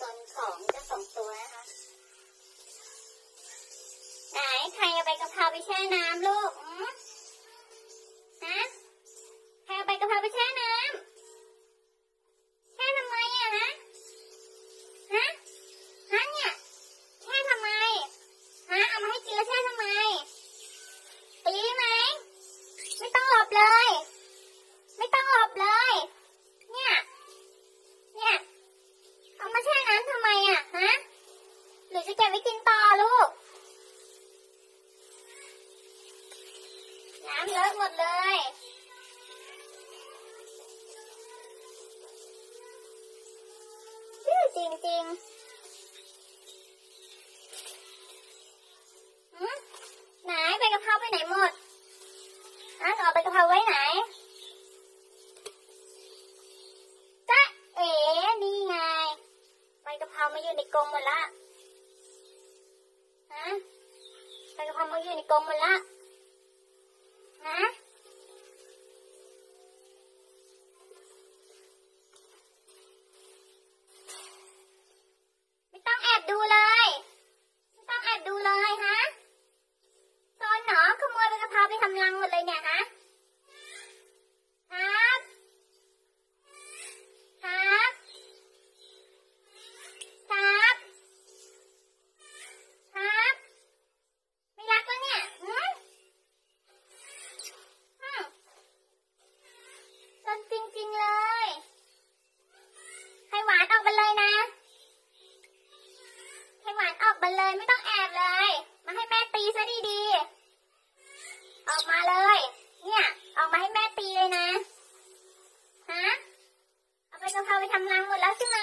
โซนของจะสองตัวนะคะ ไหนใครเอาใบกะเพราไปแช่น้ำลูกอืมฮะใครเอาใบกะเพราไปแช่น้ำแช่ทำไมอะฮะ ฮะ ฮะเนี่ย แช่ทำไม ฮะ เอามาให้กินแล้วแช่ทำไม ตีไหม ไม่ต้องหลบเลย ไม่ต้องหลบเลย เนี่ย เนี่ย เอามาแช่น้ำทำไมอะฮะ หรือจะเกินต่อลูก น้ำเลอะหมดเลยชื่อจริงจริงๆหืมไหนใบกะเพราไปไหนหมดอะเอาใบกะเพราไว้ไหนจ๊ะเอ๋นี่ไงใบกะเพรามาอยู่ในกรงหมดละ ฮะไปลากระพงมาอยู่ในกรงมันละฮะไม่ต้องแอบดูเลย ไม่ต้องแอบดูเลยฮะตอนหนอขโมยไปกระเพราไปทำรังหมดเลยเนี่ยฮะ จริง ๆ เลยให้หวานออกไปเลยนะให้หวานออกไปเลยไม่ต้องแอบเลย มาให้แม่ตีซะดีๆ ออกมาเลย เนี่ย ออกมาให้แม่ตีเลยนะ ฮะ เอาไปกะเพาไปทำรังหมดแล้วใช่ไหม